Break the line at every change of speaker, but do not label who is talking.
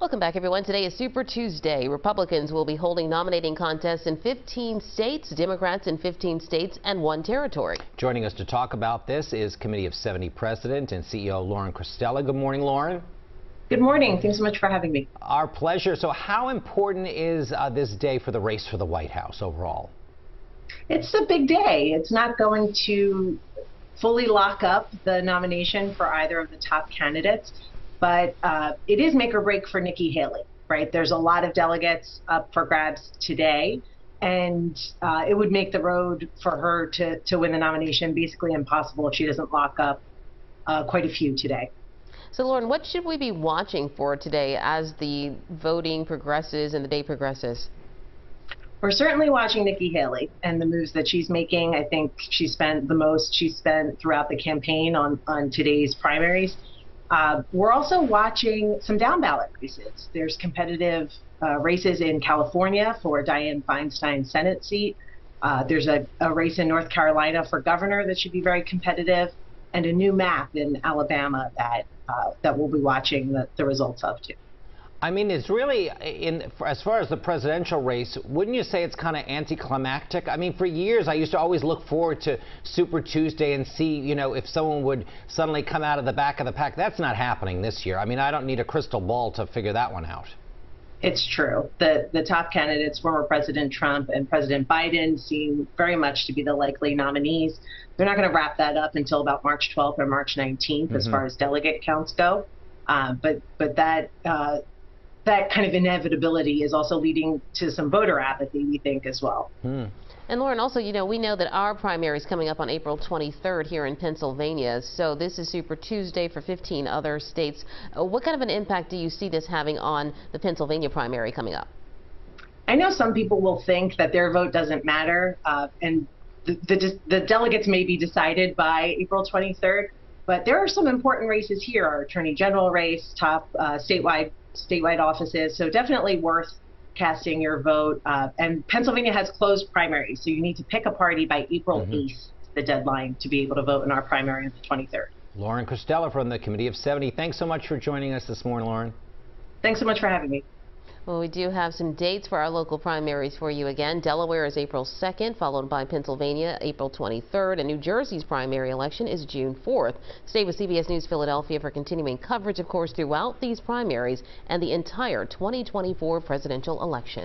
Welcome back, everyone. Today is Super Tuesday. Republicans will be holding nominating contests in 15 states, Democrats in 15 states, and one territory.
Joining us to talk about this is Committee of 70 President and CEO Lauren Cristella. Good morning, Lauren.
Good morning. Thanks so much for having me.
Our pleasure. So, how important is uh, this day for the race for the White House overall?
It's a big day. It's not going to fully lock up the nomination for either of the top candidates but uh, it is make or break for Nikki Haley, right? There's a lot of delegates up for grabs today, and uh, it would make the road for her to, to win the nomination basically impossible if she doesn't lock up uh, quite a few today.
So, Lauren, what should we be watching for today as the voting progresses and the day progresses?
We're certainly watching Nikki Haley and the moves that she's making. I think she spent the most she spent throughout the campaign on, on today's primaries. Uh, we're also watching some down ballot races. There's competitive uh, races in California for Dianne Feinstein's Senate seat. Uh, there's a, a, race in North Carolina for governor that should be very competitive, and a new map in Alabama that uh, that we'll be watching the, the results of too.
I mean, it's really, in as far as the presidential race, wouldn't you say it's kind of anticlimactic? I mean, for years I used to always look forward to Super Tuesday and see, you know, if someone would suddenly come out of the back of the pack. That's not happening this year. I mean, I don't need a crystal ball to figure that one out.
It's true. The the top candidates, former President Trump and President Biden, seem very much to be the likely nominees. They're not going to wrap that up until about March 12th or March 19th, mm-hmm. as far as delegate counts go. Uh, but but that uh, that kind of inevitability is also leading to some voter apathy, we think, as well.
Hmm. And Lauren, also, you know, we know that our primary is coming up on April 23rd here in Pennsylvania. So this is Super Tuesday for 15 other states. Uh, what kind of an impact do you see this having on the Pennsylvania primary coming up?
I know some people will think that their vote doesn't matter, uh, and the, the, the delegates may be decided by April 23rd. But there are some important races here: our Attorney General race, top uh, statewide statewide offices. So definitely worth casting your vote. Uh, and Pennsylvania has closed primaries, so you need to pick a party by April mm-hmm. 8th, the deadline to be able to vote in our primary on the 23rd.
Lauren Cristella from the Committee of 70. Thanks so much for joining us this morning, Lauren.
Thanks so much for having me.
Well, we do have some dates for our local primaries for you again. Delaware is April 2nd, followed by Pennsylvania April 23rd, and New Jersey's primary election is June 4th. Stay with CBS News Philadelphia for continuing coverage, of course, throughout these primaries and the entire 2024 presidential election.